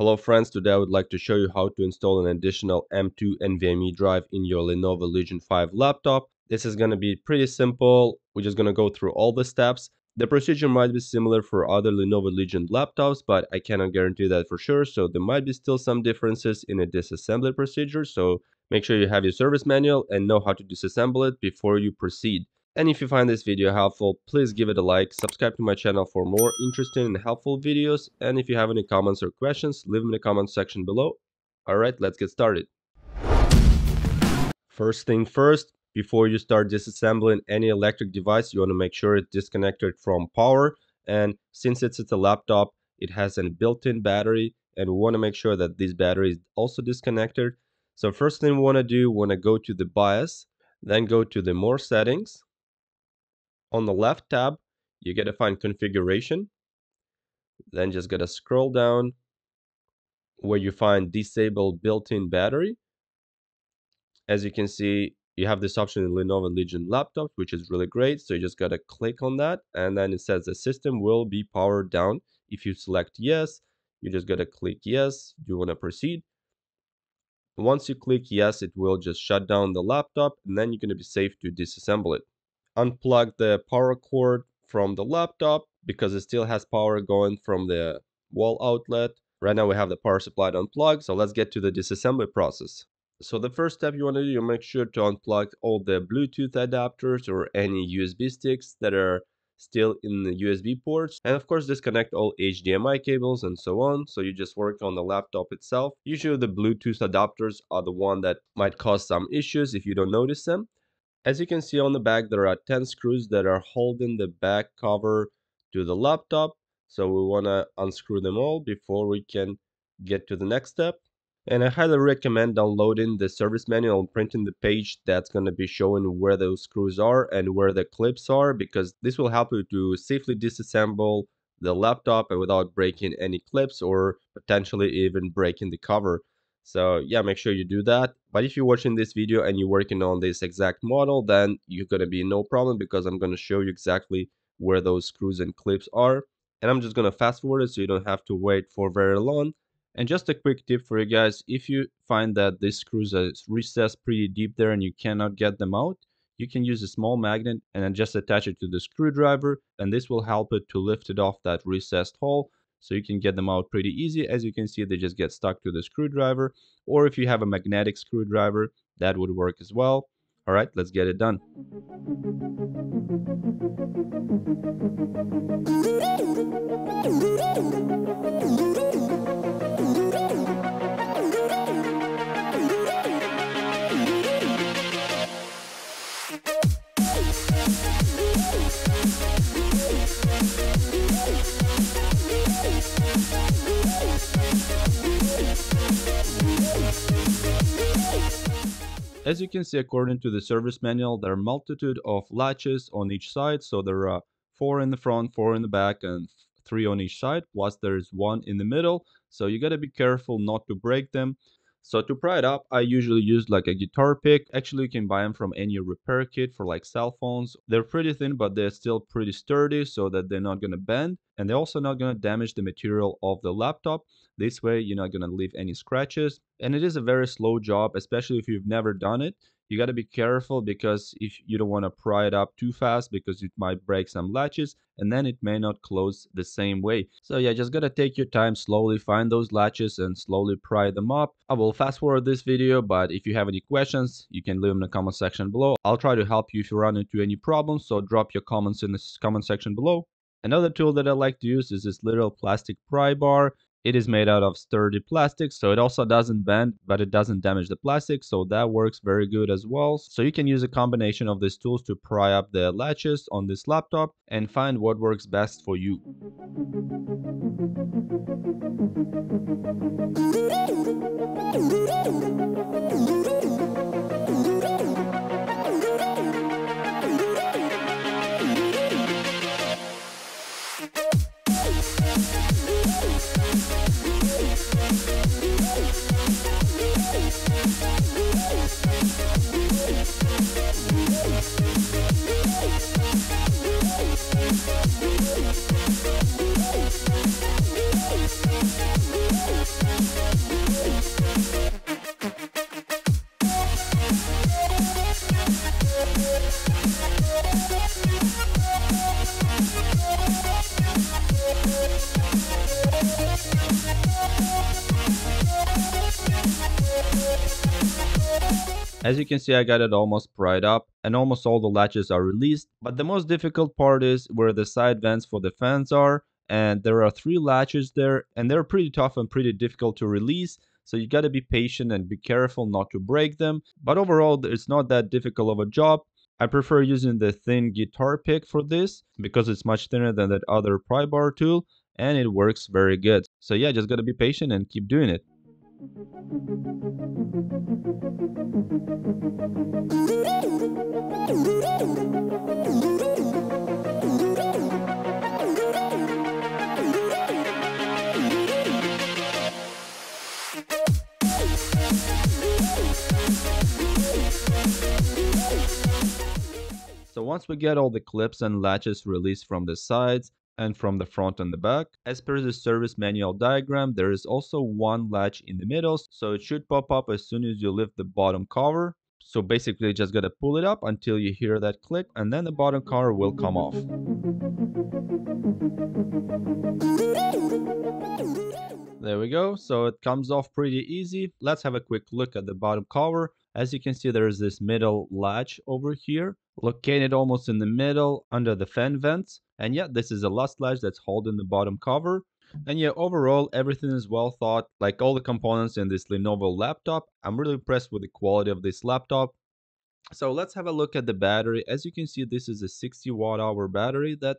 Hello friends, today I would like to show you how to install an additional M2 NVMe drive in your Lenovo Legion 5 laptop. This is going to be pretty simple. We're just going to go through all the steps. The procedure might be similar for other Lenovo Legion laptops, but I cannot guarantee that for sure. So there might be still some differences in a disassembly procedure. So make sure you have your service manual and know how to disassemble it before you proceed. And if you find this video helpful, please give it a like, subscribe to my channel for more interesting and helpful videos, and if you have any comments or questions, leave them in the comment section below. Alright, let's get started. First thing first, before you start disassembling any electric device, you want to make sure it's disconnected from power, and since it's, it's a laptop, it has a built-in battery, and we want to make sure that this battery is also disconnected. So first thing we want to do, we want to go to the BIOS, then go to the More settings, on the left tab, you get to find configuration. Then just gotta scroll down where you find disable built-in battery. As you can see, you have this option in Lenovo Legion laptops, which is really great. So you just gotta click on that and then it says the system will be powered down. If you select yes, you just gotta click yes. Do you wanna proceed? Once you click yes, it will just shut down the laptop and then you're gonna be safe to disassemble it unplug the power cord from the laptop because it still has power going from the wall outlet. Right now we have the power supply unplugged, so let's get to the disassembly process. So the first step you want to do, you make sure to unplug all the Bluetooth adapters or any USB sticks that are still in the USB ports. And of course disconnect all HDMI cables and so on. So you just work on the laptop itself. Usually the Bluetooth adapters are the one that might cause some issues if you don't notice them. As you can see on the back, there are 10 screws that are holding the back cover to the laptop. So we want to unscrew them all before we can get to the next step. And I highly recommend downloading the service manual and printing the page that's going to be showing where those screws are and where the clips are because this will help you to safely disassemble the laptop and without breaking any clips or potentially even breaking the cover. So yeah, make sure you do that. But if you're watching this video and you're working on this exact model, then you're going to be no problem because I'm going to show you exactly where those screws and clips are. And I'm just going to fast forward it so you don't have to wait for very long. And just a quick tip for you guys, if you find that these screws are recessed pretty deep there and you cannot get them out, you can use a small magnet and then just attach it to the screwdriver and this will help it to lift it off that recessed hole so you can get them out pretty easy. As you can see, they just get stuck to the screwdriver. Or if you have a magnetic screwdriver, that would work as well. All right, let's get it done. As you can see, according to the service manual, there are multitude of latches on each side. So there are four in the front, four in the back, and three on each side. Plus there's one in the middle. So you got to be careful not to break them. So to pry it up, I usually use like a guitar pick. Actually, you can buy them from any repair kit for like cell phones. They're pretty thin, but they're still pretty sturdy so that they're not going to bend. And they're also not going to damage the material of the laptop. This way, you're not going to leave any scratches. And it is a very slow job, especially if you've never done it you got to be careful because if you don't want to pry it up too fast because it might break some latches and then it may not close the same way. So yeah just gotta take your time slowly find those latches and slowly pry them up. I will fast forward this video but if you have any questions you can leave them in the comment section below. I'll try to help you if you run into any problems so drop your comments in the comment section below. Another tool that I like to use is this little plastic pry bar. It is made out of sturdy plastic, so it also doesn't bend, but it doesn't damage the plastic, so that works very good as well. So you can use a combination of these tools to pry up the latches on this laptop and find what works best for you. Música As you can see, I got it almost pried up and almost all the latches are released. But the most difficult part is where the side vents for the fans are. And there are three latches there and they're pretty tough and pretty difficult to release. So you got to be patient and be careful not to break them. But overall, it's not that difficult of a job. I prefer using the thin guitar pick for this because it's much thinner than that other pry bar tool and it works very good. So yeah, just gotta be patient and keep doing it. So once we get all the clips and latches released from the sides and from the front and the back, as per the service manual diagram, there is also one latch in the middle, so it should pop up as soon as you lift the bottom cover. So basically just gotta pull it up until you hear that click and then the bottom cover will come off. There we go, so it comes off pretty easy. Let's have a quick look at the bottom cover. As you can see, there is this middle latch over here, located almost in the middle under the fan vents. And yeah, this is a last latch that's holding the bottom cover. And yeah, overall, everything is well thought, like all the components in this Lenovo laptop. I'm really impressed with the quality of this laptop. So let's have a look at the battery. As you can see, this is a 60 watt hour battery that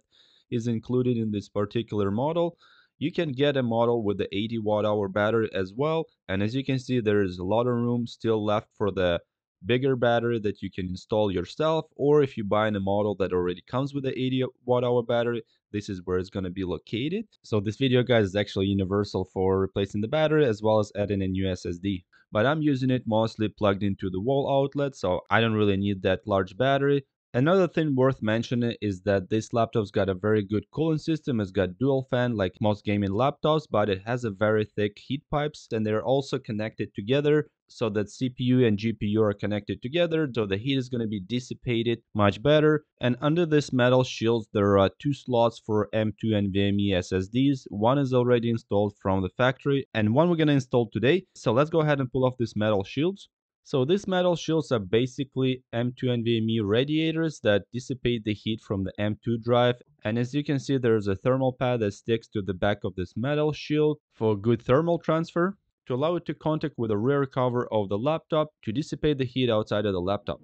is included in this particular model. You can get a model with the 80 watt hour battery as well. And as you can see, there is a lot of room still left for the bigger battery that you can install yourself. Or if you buy a model that already comes with the 80 watt hour battery, this is where it's going to be located. So this video guys is actually universal for replacing the battery as well as adding a new SSD. But I'm using it mostly plugged into the wall outlet, so I don't really need that large battery. Another thing worth mentioning is that this laptop's got a very good cooling system. It's got dual fan like most gaming laptops, but it has a very thick heat pipes and they're also connected together so that CPU and GPU are connected together, so the heat is going to be dissipated much better. And under this metal shields, there are two slots for M2 NVMe SSDs. One is already installed from the factory and one we're going to install today. So let's go ahead and pull off this metal shields. So these metal shields are basically M2 NVMe radiators that dissipate the heat from the M2 drive. And as you can see, there's a thermal pad that sticks to the back of this metal shield for good thermal transfer to allow it to contact with the rear cover of the laptop to dissipate the heat outside of the laptop.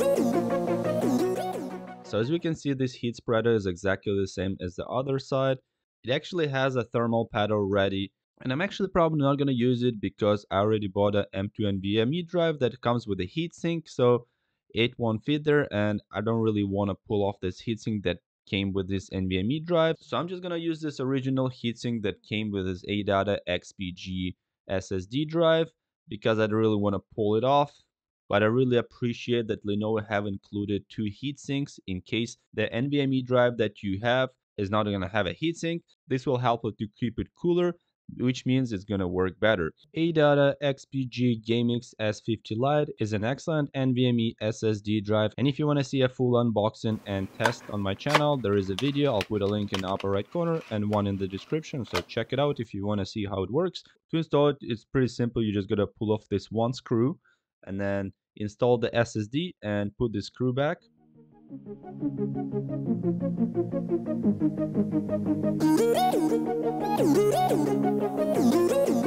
So as we can see, this heat spreader is exactly the same as the other side. It actually has a thermal pad already, and I'm actually probably not going to use it because I already bought an M2 NVMe drive that comes with a heatsink, so it won't fit there, and I don't really want to pull off this heatsink that came with this NVMe drive. So I'm just going to use this original heatsink that came with this ADATA XPG SSD drive because I don't really want to pull it off but I really appreciate that Lenovo have included two heat sinks in case the NVMe drive that you have is not going to have a heatsink. This will help it to keep it cooler, which means it's going to work better. ADATA XPG Gammix S50 Lite is an excellent NVMe SSD drive and if you want to see a full unboxing and test on my channel, there is a video, I'll put a link in the upper right corner and one in the description, so check it out if you want to see how it works. To install it, it's pretty simple, you just got to pull off this one screw and then install the SSD and put the screw back.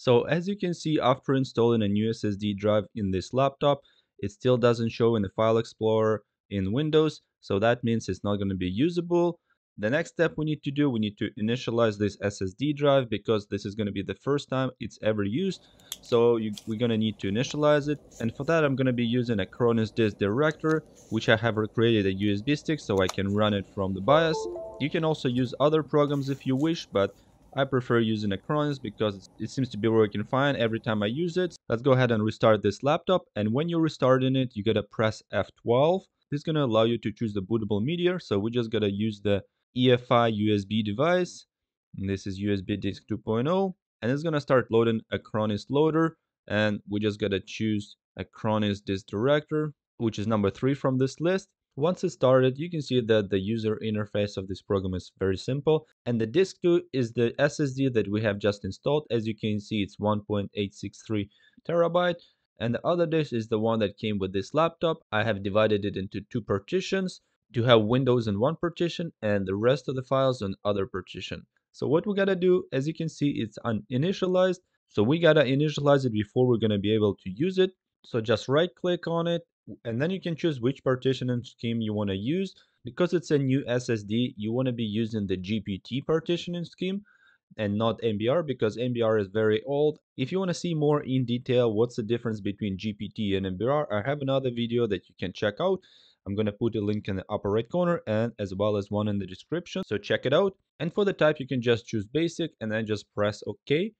So as you can see after installing a new SSD drive in this laptop, it still doesn't show in the file explorer in Windows. So that means it's not going to be usable. The next step we need to do, we need to initialize this SSD drive because this is going to be the first time it's ever used. So you, we're going to need to initialize it. And for that, I'm going to be using Acronis Disk Director, which I have created a USB stick so I can run it from the BIOS. You can also use other programs if you wish, but I prefer using Acronis because it seems to be working fine every time I use it. Let's go ahead and restart this laptop and when you're restarting it, you gotta press F12 this is to allow you to choose the bootable media. So we just got to use the EFI USB device. And this is USB disk 2.0 and it's to start loading Acronis loader and we just got to choose Acronis disk director which is number three from this list. Once it started, you can see that the user interface of this program is very simple. And the disk 2 is the SSD that we have just installed. As you can see, it's 1.863 terabyte. And the other disk is the one that came with this laptop. I have divided it into two partitions to have Windows in one partition and the rest of the files on other partition. So what we gotta do, as you can see, it's uninitialized. So we gotta initialize it before we're gonna be able to use it. So just right click on it and then you can choose which partitioning scheme you want to use. Because it's a new SSD, you want to be using the GPT partitioning scheme and not MBR because MBR is very old. If you want to see more in detail what's the difference between GPT and MBR, I have another video that you can check out. I'm going to put a link in the upper right corner and as well as one in the description. So check it out. And for the type, you can just choose basic and then just press OK.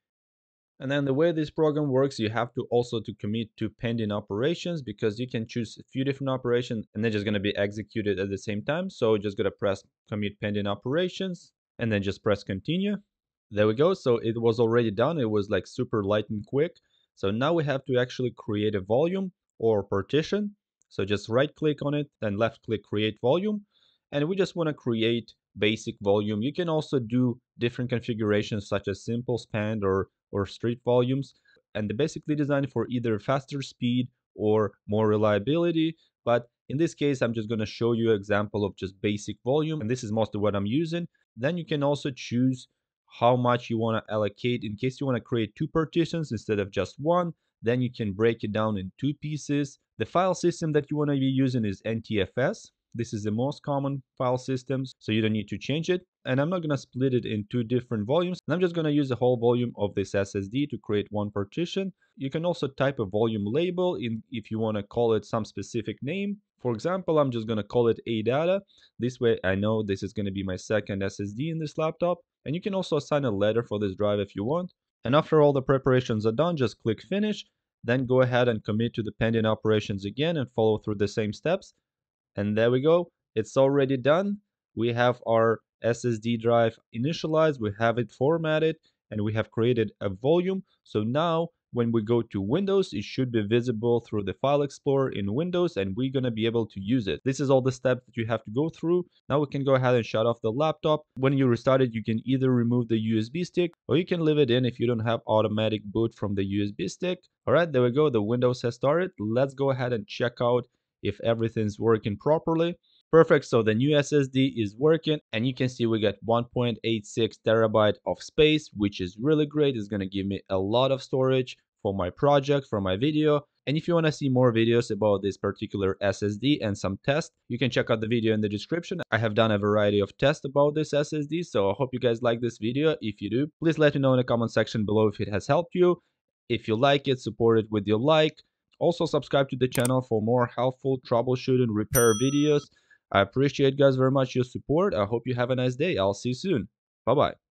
And then the way this program works, you have to also to commit to pending operations because you can choose a few different operations and they're just going to be executed at the same time. So just going to press commit pending operations and then just press continue. There we go. So it was already done. It was like super light and quick. So now we have to actually create a volume or partition. So just right click on it and left click create volume. And we just want to create basic volume. You can also do different configurations such as simple span or or striped volumes and they're basically designed for either faster speed or more reliability but in this case i'm just going to show you an example of just basic volume and this is mostly what i'm using. Then you can also choose how much you want to allocate in case you want to create two partitions instead of just one. Then you can break it down in two pieces. The file system that you want to be using is ntfs this is the most common file systems, so you don't need to change it. And I'm not going to split it in two different volumes. I'm just going to use the whole volume of this SSD to create one partition. You can also type a volume label in if you want to call it some specific name. For example, I'm just going to call it ADATA. This way I know this is going to be my second SSD in this laptop. And you can also assign a letter for this drive if you want. And after all the preparations are done, just click finish. Then go ahead and commit to the pending operations again and follow through the same steps. And there we go. It's already done. We have our SSD drive initialized, we have it formatted, and we have created a volume. So now when we go to Windows, it should be visible through the File Explorer in Windows and we're going to be able to use it. This is all the steps that you have to go through. Now we can go ahead and shut off the laptop. When you restart it, you can either remove the USB stick or you can leave it in if you don't have automatic boot from the USB stick. All right, there we go. The Windows has started. Let's go ahead and check out if everything's working properly. Perfect, so the new SSD is working and you can see we got 1.86 terabyte of space, which is really great. It's gonna give me a lot of storage for my project, for my video. And if you wanna see more videos about this particular SSD and some tests, you can check out the video in the description. I have done a variety of tests about this SSD, so I hope you guys like this video. If you do, please let me know in the comment section below if it has helped you. If you like it, support it with your like. Also subscribe to the channel for more helpful troubleshooting repair videos. I appreciate guys very much your support. I hope you have a nice day. I'll see you soon. Bye bye.